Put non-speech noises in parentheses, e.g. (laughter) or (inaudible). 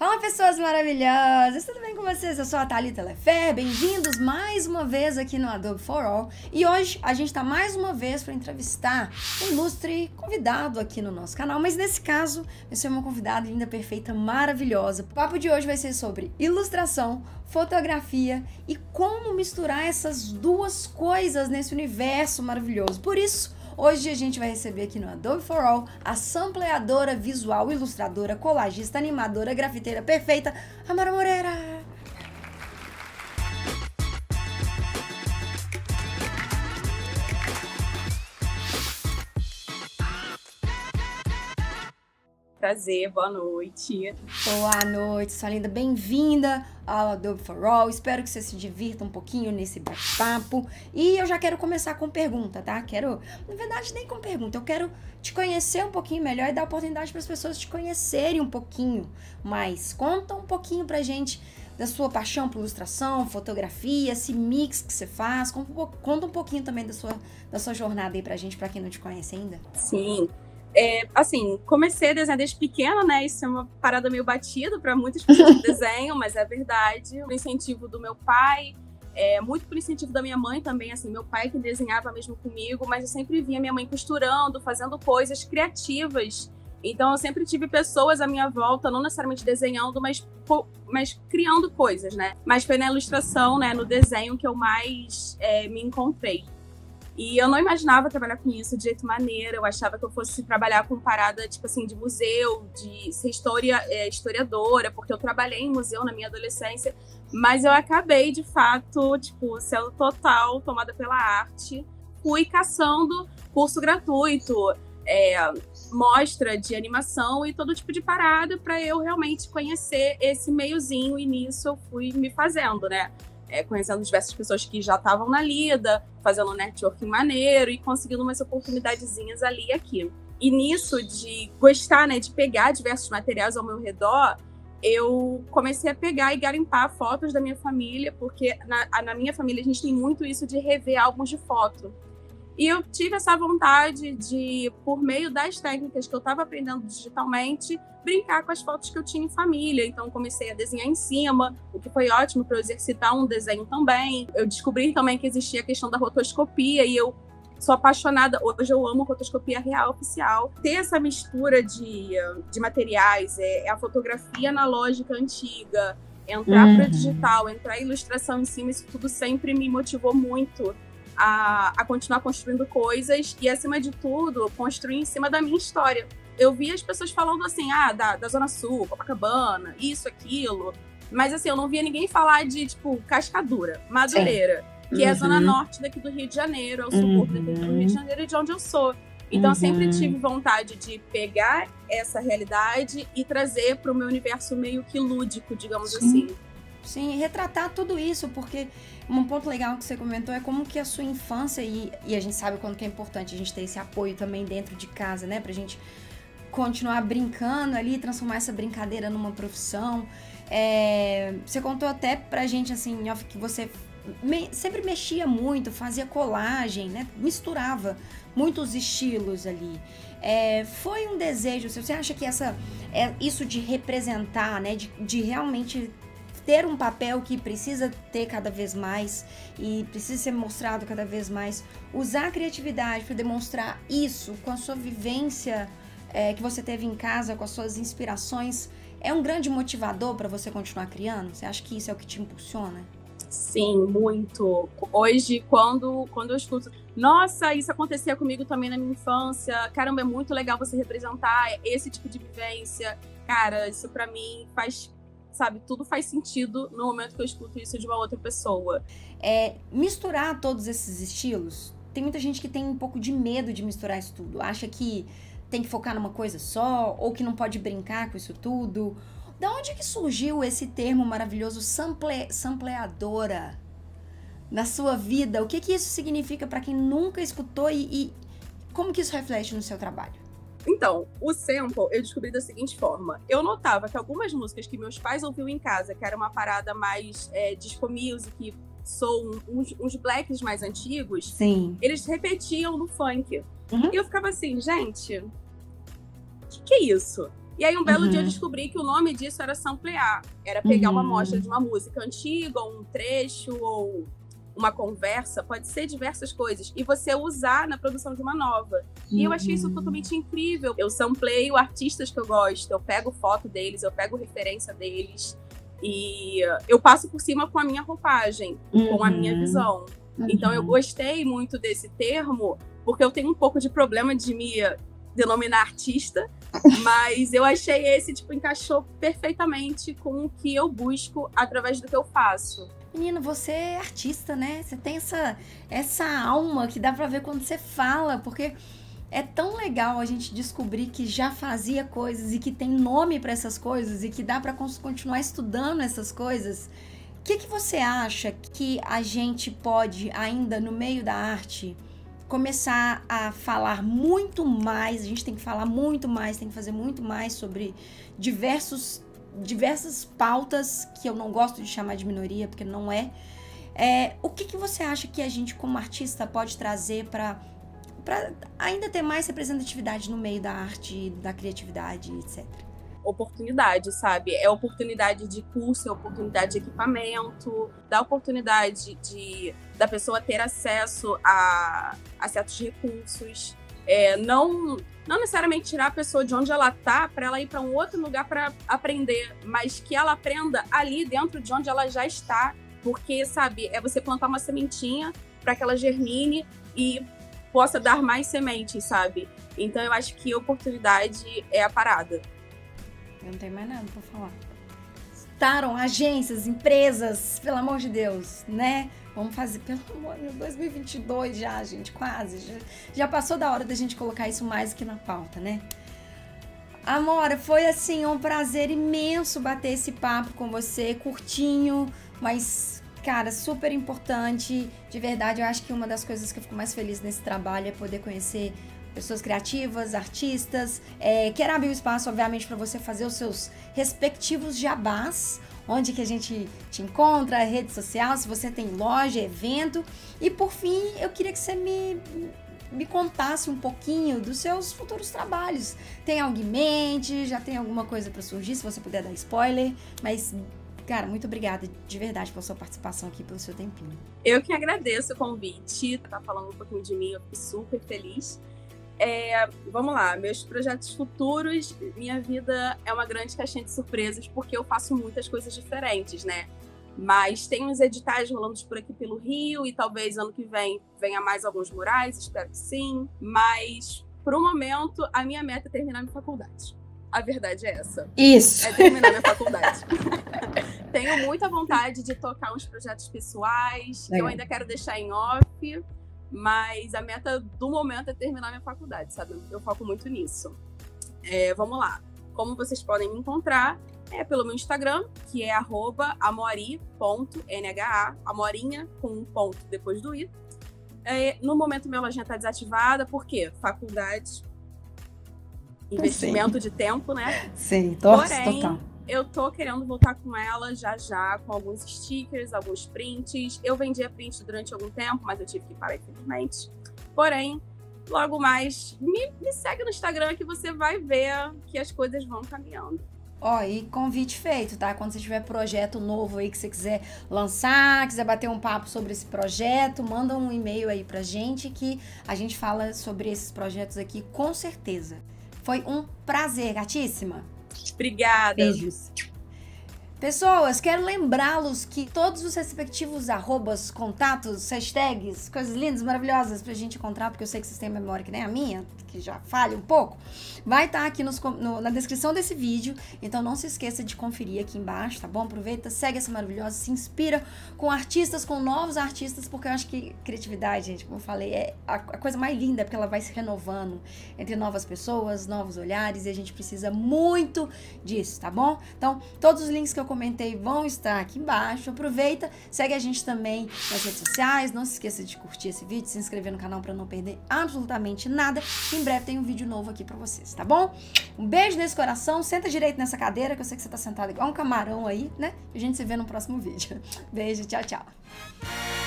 Fala pessoas maravilhosas, tudo bem com vocês? Eu sou a Thalita Lefer, bem-vindos mais uma vez aqui no Adobe for All e hoje a gente está mais uma vez para entrevistar um ilustre convidado aqui no nosso canal, mas nesse caso vai ser uma convidada linda, perfeita, maravilhosa. O papo de hoje vai ser sobre ilustração, fotografia e como misturar essas duas coisas nesse universo maravilhoso. Por isso, Hoje a gente vai receber aqui no Adobe for All a sampleadora visual, ilustradora, colagista, animadora, grafiteira perfeita, Amara Moreira. Prazer, boa noite. Boa noite, sua linda. Bem-vinda ao Adobe for All. Espero que você se divirta um pouquinho nesse bate-papo. E eu já quero começar com pergunta, tá? Quero, na verdade, nem com pergunta. Eu quero te conhecer um pouquinho melhor e dar oportunidade para as pessoas te conhecerem um pouquinho mais. Conta um pouquinho pra gente da sua paixão por ilustração, fotografia, esse mix que você faz. Conta um pouquinho também da sua, da sua jornada aí pra gente, pra quem não te conhece ainda. Sim. É, assim, comecei a desenhar desde pequena, né? Isso é uma parada meio batida para muitas pessoas que (laughs) desenham, mas é verdade. Por incentivo do meu pai, é, muito por incentivo da minha mãe também, assim, meu pai que desenhava mesmo comigo, mas eu sempre via minha mãe costurando, fazendo coisas criativas. Então eu sempre tive pessoas à minha volta, não necessariamente desenhando, mas, mas criando coisas, né? Mas foi na ilustração, né, no desenho que eu mais é, me encontrei. E eu não imaginava trabalhar com isso de jeito maneiro. Eu achava que eu fosse trabalhar com parada, tipo assim, de museu, de ser historia, é, historiadora, porque eu trabalhei em museu na minha adolescência. Mas eu acabei, de fato, tipo, sendo total tomada pela arte. Fui caçando curso gratuito, é, mostra de animação e todo tipo de parada para eu realmente conhecer esse meiozinho. E nisso eu fui me fazendo, né? É, conhecendo diversas pessoas que já estavam na lida, fazendo um networking maneiro e conseguindo umas oportunidadezinhas ali e aqui. E nisso de gostar, né, de pegar diversos materiais ao meu redor, eu comecei a pegar e garimpar fotos da minha família, porque na, na minha família a gente tem muito isso de rever álbuns de foto. E eu tive essa vontade de, por meio das técnicas que eu estava aprendendo digitalmente, brincar com as fotos que eu tinha em família. Então, comecei a desenhar em cima, o que foi ótimo para eu exercitar um desenho também. Eu descobri também que existia a questão da rotoscopia e eu sou apaixonada. Hoje eu amo rotoscopia real oficial. Ter essa mistura de, de materiais, é, é a fotografia analógica antiga, entrar uhum. para digital, entrar ilustração em cima, isso tudo sempre me motivou muito a, a continuar construindo coisas e, acima de tudo, construir em cima da minha história. Eu vi as pessoas falando assim, ah, da, da Zona Sul, Copacabana, isso, aquilo. Mas assim, eu não via ninguém falar de, tipo, Cascadura, Madureira, Sim. que uhum. é a zona uhum. norte daqui do Rio de Janeiro, é o subúrbio daqui do Rio de uhum. Janeiro, de onde eu sou. Então, uhum. eu sempre uhum. tive vontade de pegar essa realidade e trazer para o meu universo meio que lúdico, digamos Sim. assim. Sim, retratar tudo isso, porque um ponto legal que você comentou é como que a sua infância, e, e a gente sabe quando que é importante a gente ter esse apoio também dentro de casa, né? Pra gente continuar brincando ali, transformar essa brincadeira numa profissão. É, você contou até pra gente, assim, que você me, sempre mexia muito, fazia colagem, né? Misturava muitos estilos ali. É, foi um desejo, você acha que essa, é, isso de representar, né? De, de realmente ter um papel que precisa ter cada vez mais e precisa ser mostrado cada vez mais. Usar a criatividade para demonstrar isso com a sua vivência é, que você teve em casa, com as suas inspirações, é um grande motivador para você continuar criando? Você acha que isso é o que te impulsiona? Sim, muito. Hoje, quando, quando eu escuto, nossa, isso acontecia comigo também na minha infância, caramba, é muito legal você representar esse tipo de vivência. Cara, isso para mim faz sabe? Tudo faz sentido no momento que eu escuto isso de uma outra pessoa. É, misturar todos esses estilos, tem muita gente que tem um pouco de medo de misturar isso tudo. Acha que tem que focar numa coisa só, ou que não pode brincar com isso tudo. Da onde que surgiu esse termo maravilhoso sample, sampleadora na sua vida? O que que isso significa para quem nunca escutou e, e como que isso reflete no seu trabalho? Então, o sample eu descobri da seguinte forma. Eu notava que algumas músicas que meus pais ouviam em casa, que era uma parada mais é, disco music, uns, uns blacks mais antigos, Sim. eles repetiam no funk. Uhum. E eu ficava assim, gente, o que, que é isso? E aí, um belo uhum. dia, eu uhum. descobri que o nome disso era samplear. Era pegar uhum. uma amostra de uma música antiga, ou um trecho, ou uma conversa, pode ser diversas coisas, e você usar na produção de uma nova. Uhum. E eu achei isso uhum. totalmente incrível. Eu sampleio artistas que eu gosto, eu pego foto deles, eu pego referência deles, e eu passo por cima com a minha roupagem, com a minha visão. Então eu gostei muito desse termo, porque eu tenho um pouco de problema de me denominar artista, (laughs) mas eu achei esse, tipo, encaixou perfeitamente com o que eu busco através do que eu faço. Menina, você é artista, né? Você tem essa, essa alma que dá pra ver quando você fala, porque é tão legal a gente descobrir que já fazia coisas e que tem nome para essas coisas e que dá para continuar estudando essas coisas. O que, que você acha que a gente pode, ainda no meio da arte, começar a falar muito mais, a gente tem que falar muito mais, tem que fazer muito mais sobre diversos, diversas pautas que eu não gosto de chamar de minoria, porque não é. é o que, que você acha que a gente, como artista, pode trazer para ainda ter mais representatividade no meio da arte, da criatividade, etc oportunidade, sabe? É oportunidade de curso, é oportunidade de equipamento, dá oportunidade de da pessoa ter acesso a, a certos recursos. É, não não necessariamente tirar a pessoa de onde ela tá para ela ir para um outro lugar para aprender, mas que ela aprenda ali dentro de onde ela já está, porque sabe, é você plantar uma sementinha para que ela germine e possa dar mais sementes, sabe? Então eu acho que oportunidade é a parada. Eu não tenho mais nada para falar. Estaram agências, empresas, pelo amor de Deus, né? Vamos fazer, pelo amor de 2022 já, gente, quase. Já, já passou da hora da gente colocar isso mais aqui na pauta, né? Amora, foi assim um prazer imenso bater esse papo com você, curtinho, mas cara, super importante. De verdade, eu acho que uma das coisas que eu fico mais feliz nesse trabalho é poder conhecer pessoas criativas, artistas. É, quero abrir o espaço, obviamente, para você fazer os seus respectivos jabás. Onde que a gente te encontra, rede social, se você tem loja, evento. E por fim, eu queria que você me, me contasse um pouquinho dos seus futuros trabalhos. Tem algo em mente? Já tem alguma coisa para surgir? Se você puder dar spoiler. Mas Cara, muito obrigada de verdade pela sua participação aqui, pelo seu tempinho. Eu que agradeço o convite, tá falando um pouquinho de mim, eu fico super feliz. É, vamos lá, meus projetos futuros, minha vida é uma grande caixinha de surpresas, porque eu faço muitas coisas diferentes, né? Mas tem uns editais rolando por aqui pelo Rio e talvez ano que vem venha mais alguns murais, espero que sim. Mas, por um momento, a minha meta é terminar minha faculdade. A verdade é essa. Isso. É terminar minha faculdade. Tenho muita vontade de tocar uns projetos pessoais, que eu ainda quero deixar em off mas a meta do momento é terminar minha faculdade, sabe? Eu foco muito nisso. É, vamos lá. Como vocês podem me encontrar? É pelo meu Instagram, que é amori.nha, amorinha com um ponto depois do i. É, no momento minha lojinha está desativada, por quê? Faculdade, investimento Sim. de tempo, né? Sim, torce Porém, total eu tô querendo voltar com ela já já, com alguns stickers, alguns prints. Eu vendi a print durante algum tempo, mas eu tive que parar, infelizmente. Porém, logo mais, me, me segue no Instagram que você vai ver que as coisas vão caminhando. Ó, oh, e convite feito, tá? Quando você tiver projeto novo aí que você quiser lançar, quiser bater um papo sobre esse projeto, manda um e-mail aí pra gente que a gente fala sobre esses projetos aqui com certeza. Foi um prazer, gatíssima. Obrigada. Beijos. Pessoas, quero lembrá-los que todos os respectivos arrobas, contatos, hashtags, coisas lindas, maravilhosas pra gente encontrar, porque eu sei que vocês têm memória que nem a minha, que já falha um pouco, vai estar tá aqui nos, no, na descrição desse vídeo. Então não se esqueça de conferir aqui embaixo, tá bom? Aproveita, segue essa maravilhosa, se inspira com artistas, com novos artistas, porque eu acho que criatividade, gente, como eu falei, é a, a coisa mais linda, porque ela vai se renovando entre novas pessoas, novos olhares, e a gente precisa muito disso, tá bom? Então, todos os links que eu comentei vão estar aqui embaixo. Aproveita, segue a gente também nas redes sociais. Não se esqueça de curtir esse vídeo, se inscrever no canal para não perder absolutamente nada. E em breve tem um vídeo novo aqui pra vocês, tá bom? Um beijo nesse coração, senta direito nessa cadeira, que eu sei que você tá sentado igual um camarão aí, né? E a gente se vê no próximo vídeo. (laughs) Beijo, tchau, tchau.